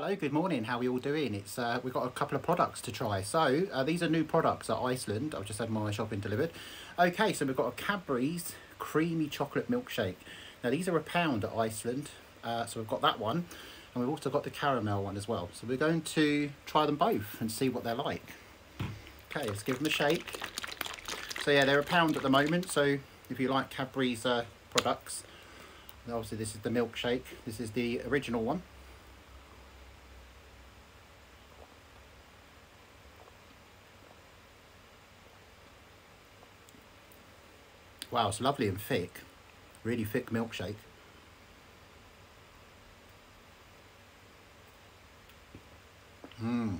Hello, good morning. How are we all doing? It's uh, we've got a couple of products to try. So uh, these are new products at Iceland. I've just had my shopping delivered. Okay, so we've got a Cadbury's creamy chocolate milkshake. Now these are a pound at Iceland. Uh, so we've got that one, and we've also got the caramel one as well. So we're going to try them both and see what they're like. Okay, let's give them a shake. So yeah, they're a pound at the moment. So if you like Cadbury's uh, products, obviously this is the milkshake. This is the original one. Wow, it's lovely and thick. Really thick milkshake. Mmm.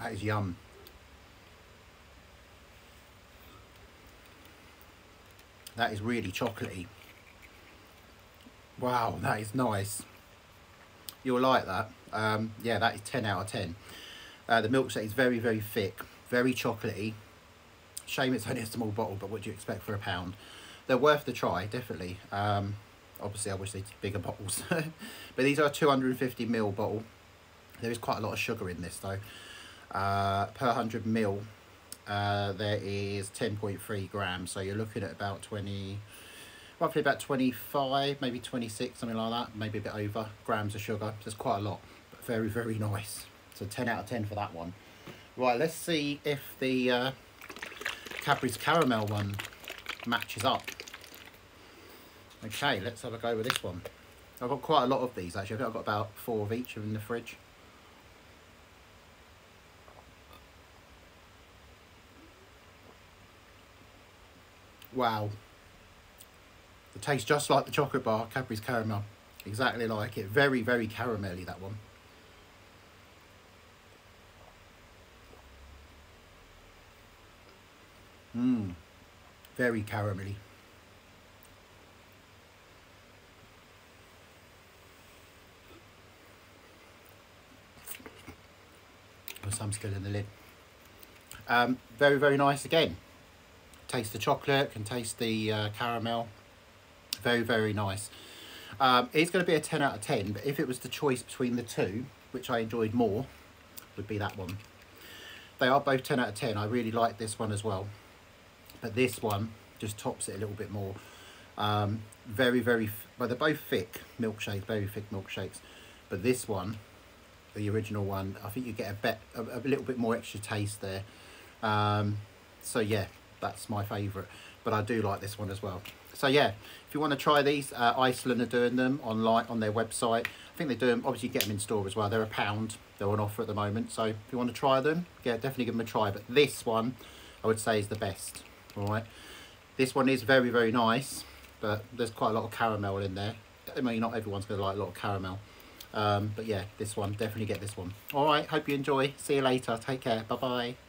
That is yum. That is really chocolatey. Wow, that is nice. You'll like that. Um, yeah, that is 10 out of 10. Uh, the milkshake is very, very thick, very chocolatey. Shame it's only a small bottle, but what do you expect for a pound? They're worth the try, definitely. Um, obviously, I wish they did bigger bottles. but these are a 250 ml bottle. There is quite a lot of sugar in this, though. Uh, per 100 ml, uh, there is 10.3 grams. So you're looking at about 20, roughly about 25, maybe 26, something like that. Maybe a bit over grams of sugar. So it's quite a lot, but very, very nice. So 10 out of 10 for that one. Right, let's see if the... Uh, Cadbury's caramel one matches up. Okay, let's have a go with this one. I've got quite a lot of these actually. I think I've got about four of each in the fridge. Wow. It tastes just like the chocolate bar, Cadbury's caramel. Exactly like it. Very, very caramelly, that one. Mmm, very caramelly. some still in the lid. Um, very, very nice again. Taste the chocolate, can taste the uh, caramel. Very, very nice. Um, it's going to be a 10 out of 10, but if it was the choice between the two, which I enjoyed more, would be that one. They are both 10 out of 10. I really like this one as well but this one just tops it a little bit more. Um, very very well they're both thick milkshakes very thick milkshakes but this one the original one I think you get a bit a, a little bit more extra taste there. Um, so yeah that's my favorite but I do like this one as well. So yeah if you want to try these uh, Iceland are doing them online on their website. I think they do them obviously you get them in store as well. They're a pound they're on offer at the moment. So if you want to try them yeah definitely give them a try. But this one I would say is the best right this one is very very nice but there's quite a lot of caramel in there. I mean not everyone's gonna like a lot of caramel. Um, but yeah this one definitely get this one. All right hope you enjoy. See you later. Take care. Bye bye